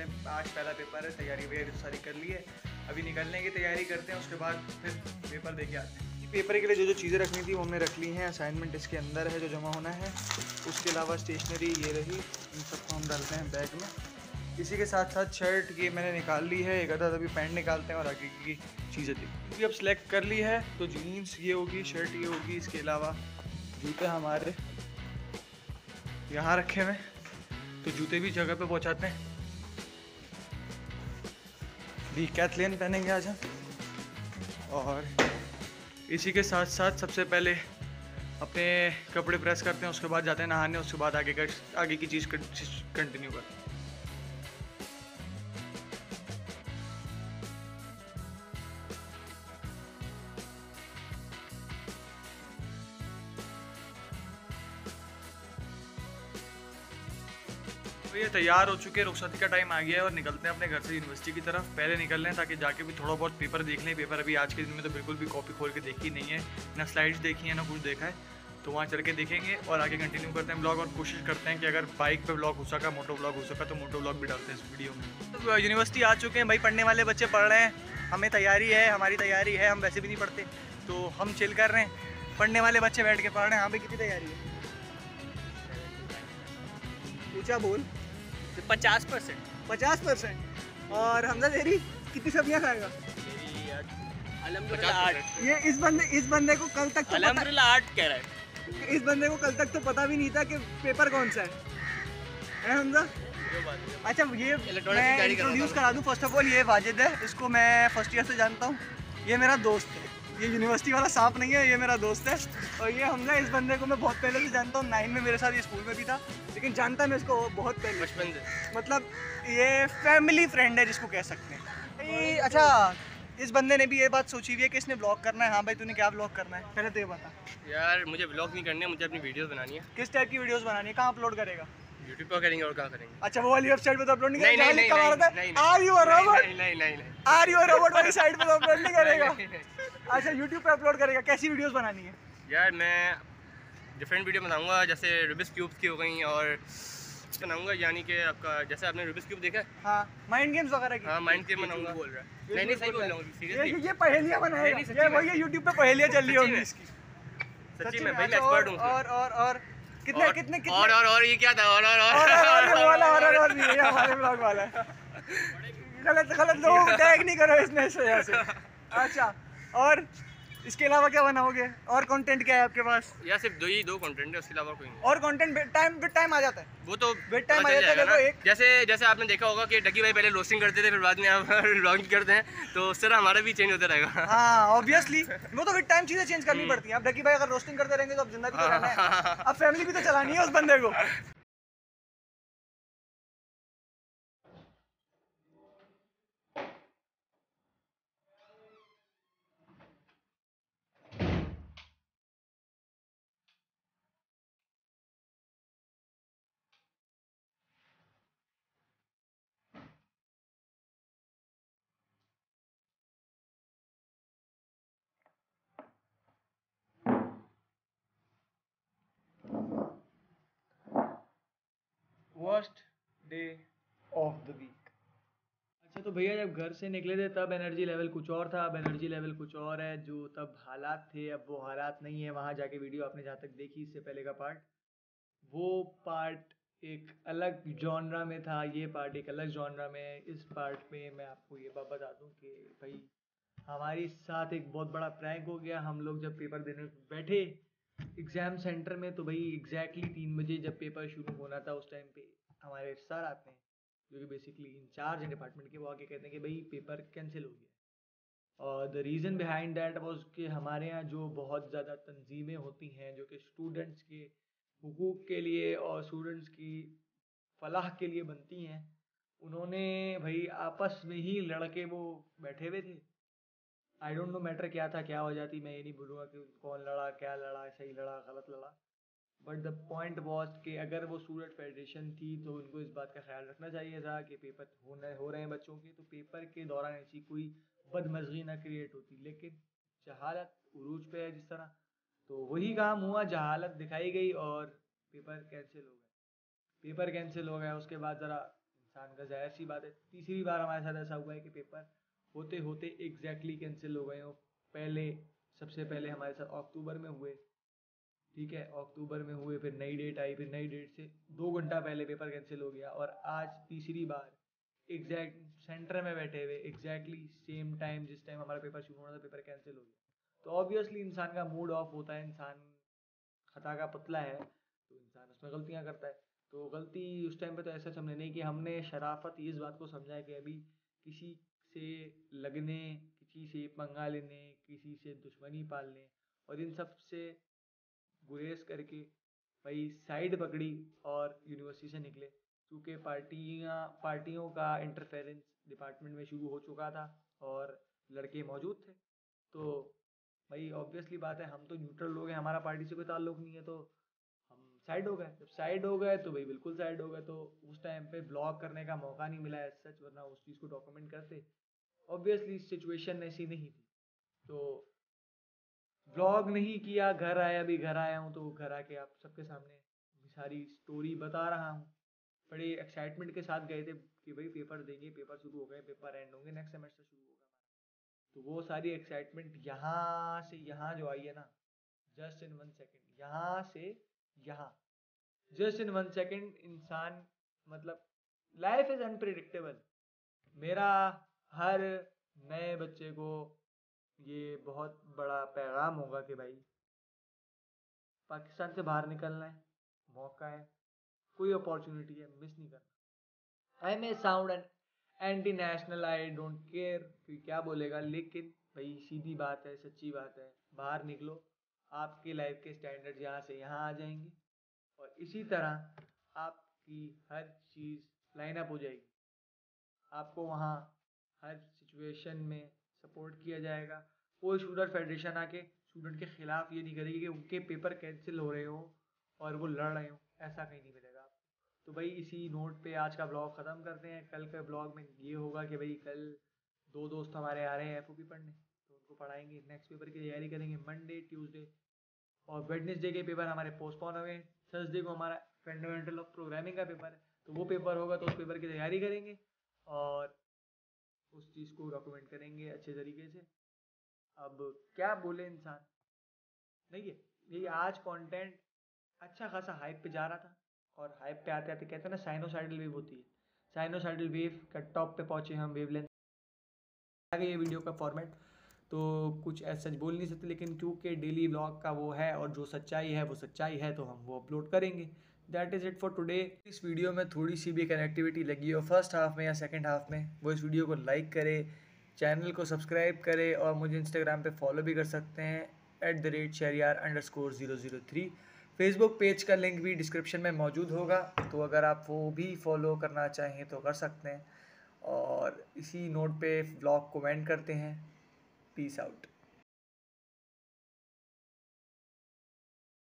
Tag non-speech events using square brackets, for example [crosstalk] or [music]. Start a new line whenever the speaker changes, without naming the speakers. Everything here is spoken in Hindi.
हैं आज पहला पेपर है, तैयारी वगैरह सारी कर ली है। अभी निकलने की तैयारी करते हैं, उसके बाद फिर पेपर दे के आते हैं। पेपर के लिए जो जो चीज़ें रखनी थी, वो हमने रख ली हैं। असाइनमेंट इसके अंदर है, जो जमा होना है। उसके अलावा स्टेशनरी ये रही। इन सबको हम डालते हैं बैग में। इसी के साथ साथ शर्ट ये मैंने निकाल ली है। एक आधा अभी पैंट निकालते हैं और आगे की चीज़ें थी क्योंकि अब सेलेक्ट कर ली है तो जीन्स ये होगी शर्ट ये होगी। इसके अलावा जूते हमारे यहाँ रखे हुए तो जूते भी जगह पे पहुँचाते हैं। डी कैथलिन पहनेंगे आज हम? और इसी के साथ साथ सबसे पहले अपने कपड़े प्रेस करते हैं, उसके बाद जाते हैं नहाने, उसके बाद आगे कर आगे की चीज़ कंटिन्यू करते हैं। तो ये तैयार हो चुके रुखसती का टाइम आ गया है और निकलते हैं अपने घर से यूनिवर्सिटी की तरफ़। पहले निकल लें ताकि जाके भी थोड़ा बहुत पेपर देख लें। पेपर अभी आज के दिन में तो बिल्कुल भी कॉपी खोल के देखी नहीं है। ना स्लाइड्स देखी है, ना कुछ देखा है। तो वहाँ चल के देखेंगे और आगे कंटिन्यू करते हैं ब्लॉग और कोशिश करते हैं कि अगर बाइक पे ब्लॉग हो सका, मोटो ब्लॉग हो सका तो मोटो ब्लॉग भी डालते हैं इस वीडियो में। तो यूनिवर्सिटी आ चुके हैं। भाई, पढ़ने वाले बच्चे पढ़ रहे हैं। हमें तैयारी है, हमारी तैयारी है, हम वैसे भी नहीं पढ़ते। तो हम चिल कर रहे हैं। पढ़ने वाले बच्चे बैठ के पढ़ रहे हैं। हाँ भाई, कितनी तैयारी है? ऊँचा बोल।
पचास परसेंट।
पचास परसेंट? और हमजा तेरी कितनी सब्ज़ियाँ खाएगा? ये इस बंदे इस बंदे को कल तक तो
अलहमदुल्ला आठ कह रहा है।
इस बंदे को कल तक तो पता भी नहीं था कि पेपर कौन सा है। है हमजा? अच्छा ये मैं इंट्रोड्यूस करा दूँ फ़र्स्ट ऑफ़ ऑल ये वाजिद है इसको मैं फ़र्स्ट ईयर से जानता हूँ। ये मेरा दोस्त है। ये यूनिवर्सिटी वाला सांप नहीं है ये मेरा दोस्त है। और ये हमजा इस बंदे को मैं बहुत पहले से जानता हूँ नाइन में मेरे साथ ये स्कूल में भी था लेकिन जानता मैं इसको बहुत पहले।
बचपन से।
मतलब ये फैमिली फ्रेंड है जिसको कह सकते हैं। अच्छा इस बंदे ने भी ये बात सोची हुई है कि इसने ब्लॉग करना है। हाँ भाई तूने क्या ब्लॉग करना है? पहले तो ये बता।
यार मुझे ब्लॉग नहीं करना है मुझे अपनी वीडियोस बनानी है।
किस टाइप की वीडियोस बनानी है? कहाँ अपलोड करेगा?
यूट्यूब पर करेंगे और कहाँ करेंगे?
अच्छा वो वाली वेबसाइट पे तो अपलोड नहीं करेगा
नहीं नहीं नहीं
आर यू अ रोबोट
नहीं नहीं नहीं
आर यू अ रोबोट वाली साइट पे तो अपलोड नहीं करेगा। अच्छा यूट्यूब पे अपलोड करेगा। कैसी वीडियोस बनानी है?
यार मैं डिफरेंट वीडियो बनाऊँगा जैसे रूबिक्स क्यूब्स की हो गई और बनाऊँगा यानी कि आपका जैसे आपने रूबिक्स क्यूब देखा? है
माइंड गेम्स वगैरह की।
हाँ माइंड गेम बनाऊँगा। बोल रहा है। नहीं नहीं सही बोल रहा हूँ सीरियसली
ये पहेलियाँ बनाएगा। ये। वही यूट्यूब पे पहेलियाँ चल रही होंगी इसकी।
सच्ची में भाई मैं
अच्छा,
एक्सपर्ट हूँ
और और और कितने
और-
कितने कितने?
और और और ये क्या था? और और और
और और ये वाला और और और ये हमारे ब्लॉग वाला है। गलत गलत लोग टैग नहीं करो इसमें इस वजह से अच्छा और इसके अलावा क्या बनाओगे? और कंटेंट क्या है आपके पास?
यार सिर्फ़ दो ही दो कंटेंट है उसके अलावा कोई नहीं।
और कंटेंट टाइम विद टाइम आ जाता है।
वो तो
Bit
टाइम
आ जाता है, देखो एक-
जैसे जैसे आपने देखा होगा कि डकी भाई पहले रोस्टिंग करते थे फिर बाद में आप [laughs] व्लॉगिंग करते हैं तो उस तरह हमारा भी चेंज होता रहेगा।
हाँ ऑब्वियसली [laughs] वो तो विद टाइम चीज़ें चेंज करनी पड़ती हैं। अब डकी भाई अगर रोस्टिंग करते रहेंगे तो अब ज़िंदा भी तो रहना है। [laughs] अब फैमिली भी तो चलानी है उस बंदे को। Worst day of the week अच्छा तो भैया जब घर से निकले थे, तब एनर्जी लेवल कुछ और था, अब एनर्जी लेवल कुछ और है, जो तब हालात थे, अब वो हालात नहीं है, वहाँ जाके वीडियो आपने जहाँ तक देखी इससे पहले का पार्ट वो पार्ट एक अलग जॉनरा में था, ये पार्ट एक अलग जॉनरा में है, इस पार्ट में मैं आपको ये बात बता दूँ कि भाई, हमारे साथ एक बहुत बड़ा प्रैंक हो गया, हम लोग जब पेपर देने बैठे एग्ज़ाम सेंटर में तो भाई एग्जैक्टली तीन बजे जब पेपर शुरू होना था उस टाइम पे हमारे सर आते हैं, जो कि बेसिकली इंचार्ज हैं डिपार्टमेंट के, वो आके कहते हैं कि भाई पेपर कैंसिल हो गया और the reason behind that was कि हमारे यहाँ जो बहुत ज़्यादा तंजीमें होती हैं, जो कि स्टूडेंट्स के हकूक़ के लिए और स्टूडेंट्स की फलाह के लिए बनती हैं, उन्होंने भाई आपस में ही लड़के वो बैठे हुए थे। आई डोंट नो मैटर क्या था, क्या वजह थी मैं ये नहीं बोलूँगा कि कौन लड़ा, क्या लड़ा, सही लड़ा, गलत लड़ा। बट द पॉइंट वॉज़ कि अगर वो स्टूडेंट फेडरेशन थी तो उनको इस बात का ख्याल रखना चाहिए था कि पेपर होने, हो रहे हैं बच्चों के तो पेपर के दौरान ऐसी कोई बदमजगी ना क्रिएट होती। लेकिन जहालत उरूज पे है जिस तरह। तो वही काम हुआ, जहालत दिखाई गई और पेपर कैंसिल हो गए पेपर कैंसिल हो गया, उसके बाद ज़रा इंसान का ज़ाहिर सी बात है। तीसरी बार हमारे साथ ऐसा हुआ है कि पेपर होते होते एग्जैक्टली exactly कैंसिल हो गए हो। पहले, सबसे पहले हमारे साथ अक्टूबर में हुए। ठीक है, अक्टूबर में हुए, फिर नई डेट आई, फिर नई डेट से दो घंटा पहले पेपर कैंसिल हो गया और आज तीसरी बार एग्जैक्ट सेंटर में बैठे हुए एग्जैक्टली सेम टाइम जिस टाइम हमारा पेपर शुरू होना था पेपर कैंसिल हो गया। तो ऑब्वियसली इंसान का मूड ऑफ़ होता है, इंसान खता का पतला है तो इंसान उसमें गलतियाँ करता है। तो गलती उस टाइम पे तो ऐसा समझे नहीं कि हमने शराफत इस बात को समझा कि अभी किसी से लगने, किसी से पंगा लेने, किसी से दुश्मनी पालने और इन सबसे गुरेज करके भाई साइड पकड़ी और यूनिवर्सिटी से निकले। क्योंकि पार्टियाँ, पार्टियों का इंटरफेरेंस डिपार्टमेंट में शुरू हो चुका था और लड़के मौजूद थे। तो भाई ऑब्वियसली बात है, हम तो न्यूट्रल लोग हैं, हमारा पार्टी से कोई ताल्लुक नहीं है तो हम साइड हो गए। जब साइड हो गए तो भाई बिल्कुल साइड हो गए तो उस टाइम पे ब्लॉग करने का मौका नहीं मिला है सच वरना उस चीज़ को डॉक्यूमेंट करते। ऑब्वियसली सिचुएशन ऐसी नहीं थी। तो ब्लॉग नहीं किया, घर आया, अभी घर आया हूँ तो घर आके आप सबके सामने सारी स्टोरी बता रहा हूँ। बड़े एक्साइटमेंट के साथ गए थे कि भाई पेपर देंगे पेपर शुरू हो गए पेपर एंड होंगे नेक्स्ट सेमेस्टर शुरू होगा तो वो सारी एक्साइटमेंट यहाँ से यहाँ जो आई है ना जस्ट इन वन सेकेंड यहाँ से यहाँ। जस्ट इन वन सेकेंड इंसान मतलब लाइफ इज़ अनप्रिडिक्टेबल मेरा हर नए बच्चे को ये बहुत बड़ा पैगाम होगा कि भाई, पाकिस्तान से बाहर निकलना है, मौका है, कोई अपॉर्चुनिटी है मिस नहीं करना। I may sound and anti national I don't care कि क्या बोलेगा, लेकिन भाई, सीधी बात है, सच्ची बात है, बाहर निकलो, आपके लाइफ के स्टैंडर्ड यहाँ से यहाँ आ जाएँगे, और इसी तरह आपकी हर चीज़ लाइन अप हो जाएगी। आपको वहाँ हर सिचुएशन में सपोर्ट किया जाएगा। कोई स्टूडेंट फेडरेशन आके स्टूडेंट के खिलाफ ये नहीं करेगी कि उनके पेपर कैंसिल हो रहे हो और वो लड़ रहे हो। ऐसा कहीं नहीं मिलेगा। तो भाई इसी नोट पे आज का ब्लॉग ख़त्म करते हैं। कल के ब्लॉग में ये होगा कि भाई कल दो दोस्त हमारे आ रहे हैं एफ़ पढ़ने। तो उनको पढ़ाएँगे। नेक्स्ट पेपर की तैयारी करेंगे मंडे ट्यूसडे और वेडनेसडे के पेपर हमारे पोस्टपोन हो गए थर्सडे को हमारा फंडामेंटल ऑफ़ प्रोग्रामिंग का पेपर है। तो वो पेपर होगा तो उस पेपर की तैयारी करेंगे और उस चीज़ को डॉक्यूमेंट करेंगे अच्छे तरीके से। अब क्या बोले इंसान? है। यही आज कंटेंट अच्छा खासा हाइप पे जा रहा था और हाइप पे आते आते कहते हैं ना साइनोसाइडल वेव होती है। साइनोसाइडल वेव का टॉप पे पहुँचे हम वेव लेंथ ये वीडियो का फॉर्मेट तो कुछ ऐसा सच बोल नहीं सकते, लेकिन क्योंकि डेली ब्लॉग का वो है और जो सच्चाई है, वो सच्चाई है तो हम वो अपलोड करेंगे। That is it for today इस वीडियो में थोड़ी सी भी कनेक्टिविटी लगी हो फ़र्स्ट हाफ़ में या सेकंड हाफ़ में, वो इस वीडियो को लाइक करे चैनल को सब्सक्राइब करे और मुझे इंस्टाग्राम पे फॉलो भी कर सकते हैं at the rate Shehriyar underscore zero zero three Facebook page का लिंक भी डिस्क्रिप्शन में मौजूद होगा तो अगर आप वो भी फॉलो करना चाहें तो कर सकते हैं। और इसी नोट पे ब्लॉग को एंड करते हैं. Peace out